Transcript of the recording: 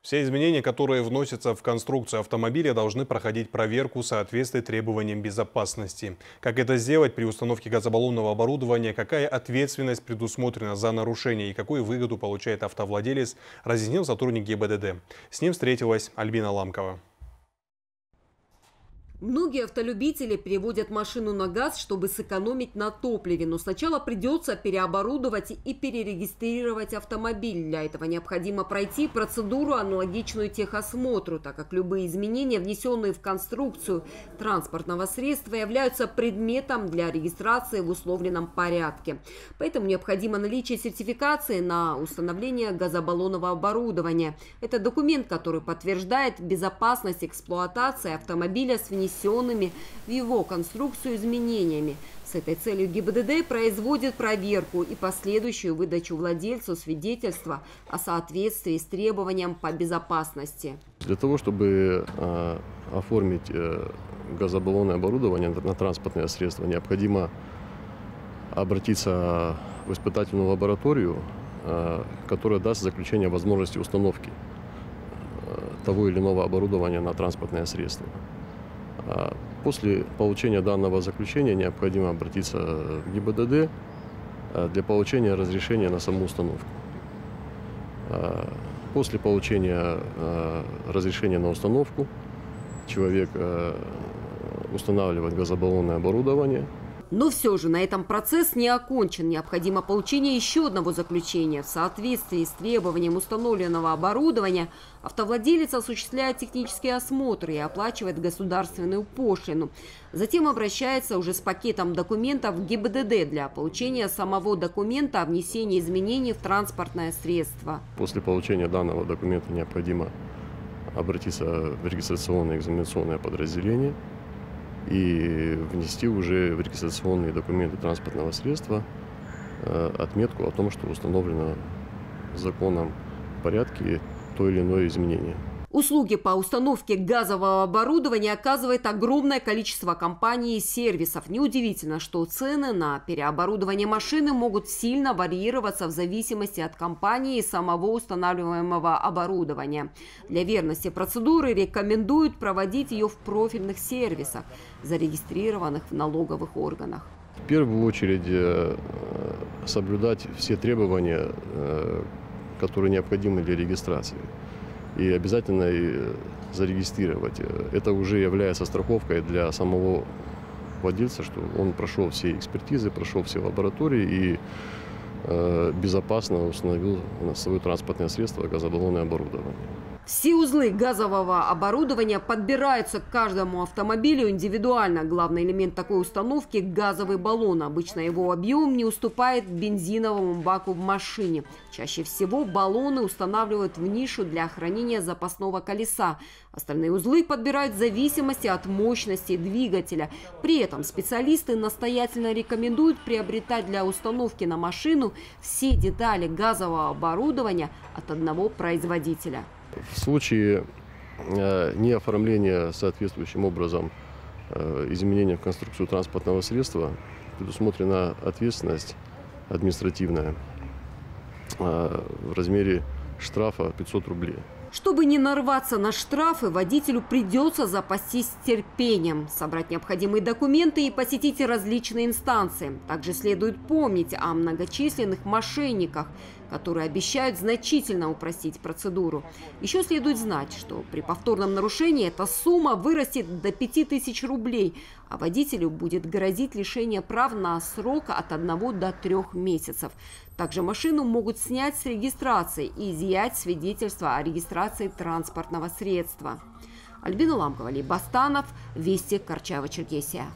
Все изменения, которые вносятся в конструкцию автомобиля, должны проходить проверку соответствия требованиям безопасности. Как это сделать при установке газобаллонного оборудования, какая ответственность предусмотрена за нарушение и какую выгоду получает автовладелец, разъяснил сотрудник ГИБДД. С ним встретилась Альбина Ламкова. Многие автолюбители переводят машину на газ, чтобы сэкономить на топливе, но сначала придется переоборудовать и перерегистрировать автомобиль. Для этого необходимо пройти процедуру, аналогичную техосмотру, так как любые изменения, внесенные в конструкцию транспортного средства, являются предметом для регистрации в условленном порядке. Поэтому необходимо наличие сертификации на установление газобаллонного оборудования. Это документ, который подтверждает безопасность эксплуатации автомобиля с внесением внесенными в его конструкцию изменениями. С этой целью ГИБДД производит проверку и последующую выдачу владельцу свидетельства о соответствии с требованиям по безопасности. Для того, чтобы э, оформить э, газобаллонное оборудование на, транспортное средство, необходимо обратиться в испытательную лабораторию, э, которая даст заключение возможности установки э, того или иного оборудования на транспортное средство. А после получения данного заключения необходимо обратиться в ГИБДД а, для получения разрешения на саму установку. А, после получения разрешения на установку человек устанавливает газобаллонное оборудование – но все же на этом процесс не окончен. Необходимо получение еще одного заключения. В соответствии с требованием установленного оборудования автовладелец осуществляет технический осмотр и оплачивает государственную пошлину. Затем обращается уже с пакетом документов в ГИБДД для получения самого документа о внесении изменений в транспортное средство. После получения данного документа необходимо обратиться в регистрационное экзаменационное подразделение – и внести уже в регистрационные документы транспортного средства э, отметку о том, что установлено законом порядке то или иное изменение. Услуги по установке газового оборудования оказывает огромное количество компаний и сервисов. Неудивительно, что цены на переоборудование машины могут сильно варьироваться в зависимости от компании и самого устанавливаемого оборудования. Для верности процедуры рекомендуют проводить ее в профильных сервисах, зарегистрированных в налоговых органах. В первую очередь э, соблюдать все требования, э, которые необходимы для регистрации и обязательно э, зарегистрировать. Это уже является страховкой для самого владельца, что он прошел все экспертизы, прошел все лаборатории и э, безопасно установил свое транспортное средство газобаллонное оборудование. Все узлы газового оборудования подбираются к каждому автомобилю индивидуально. Главный элемент такой установки – газовый баллон. Обычно его объем не уступает бензиновому баку в машине. Чаще всего баллоны устанавливают в нишу для хранения запасного колеса. Остальные узлы подбирают в зависимости от мощности двигателя. При этом специалисты настоятельно рекомендуют приобретать для установки на машину все детали газового оборудования от одного производителя. В случае э, не оформления соответствующим образом э, изменения в конструкцию транспортного средства предусмотрена ответственность административная э, в размере штрафа 500 рублей. Чтобы не нарваться на штрафы, водителю придется запастись терпением, собрать необходимые документы и посетить различные инстанции. Также следует помнить о многочисленных мошенниках, которые обещают значительно упростить процедуру. Еще следует знать, что при повторном нарушении эта сумма вырастет до 5000 рублей, а водителю будет грозить лишение прав на срок от 1 до 3 месяцев. Также машину могут снять с регистрации и изъять свидетельство о регистрации транспортного средства. Альбина Ламкова, Ли Бастанов, Вести, Корчава, Черкесия.